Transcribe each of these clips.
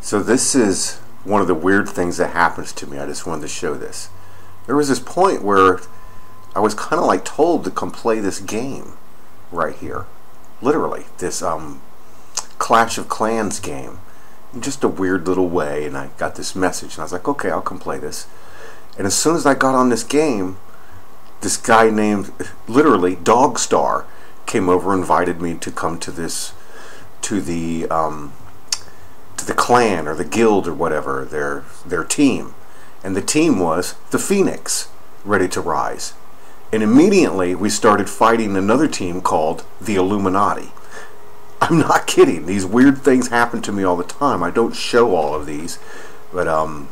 So this is one of the weird things that happens to me. I just wanted to show this. There was this point where I was kind of like told to come play this game right here. Literally, this um, Clash of Clans game. In just a weird little way, and I got this message, and I was like, okay, I'll come play this. And as soon as I got on this game, this guy named, literally, Dogstar, came over and invited me to come to this, to the, um, the clan or the guild or whatever, their their team. And the team was the Phoenix, ready to rise. And immediately we started fighting another team called the Illuminati. I'm not kidding. These weird things happen to me all the time. I don't show all of these, but um,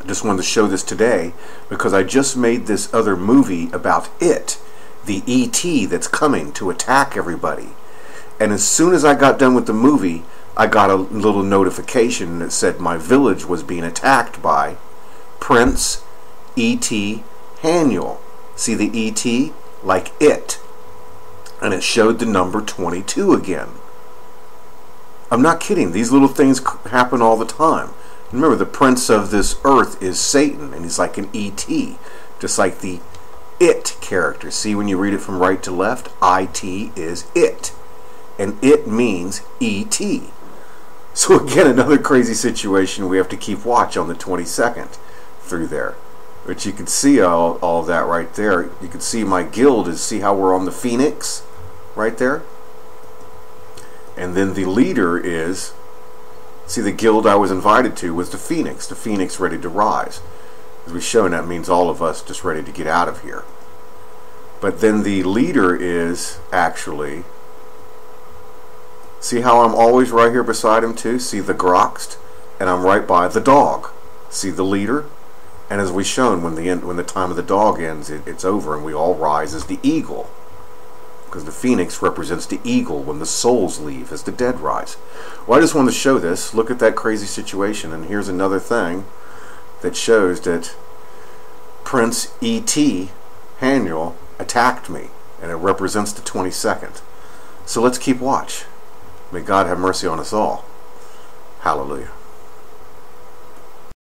I just wanted to show this today because I just made this other movie about it, the ET that's coming to attack everybody. And as soon as I got done with the movie, I got a little notification that said my village was being attacked by Prince E.T. Haniel. See the E.T. like it. And it showed the number 22 again. I'm not kidding. These little things happen all the time. Remember, the prince of this earth is Satan, and he's like an E.T., just like the it character. See, when you read it from right to left, I-T is it. And it means E.T. So again, another crazy situation. We have to keep watch on the 22nd through there. But you can see all, all that right there. You can see my guild is see how we're on the Phoenix right there. And then the leader is, see the guild I was invited to was the Phoenix. The Phoenix ready to rise. As we've shown, that means all of us just ready to get out of here. But then the leader is actually See how I'm always right here beside him too? See the Groxt? And I'm right by the dog. See the leader? And as we've shown, when the end, when the time of the dog ends, it, it's over and we all rise as the eagle. Because the phoenix represents the eagle when the souls leave, as the dead rise. Well, I just wanted to show this. Look at that crazy situation. And here's another thing that shows that Prince E.T. Haniel attacked me. And it represents the 22nd. So let's keep watch. May God have mercy on us all. Hallelujah.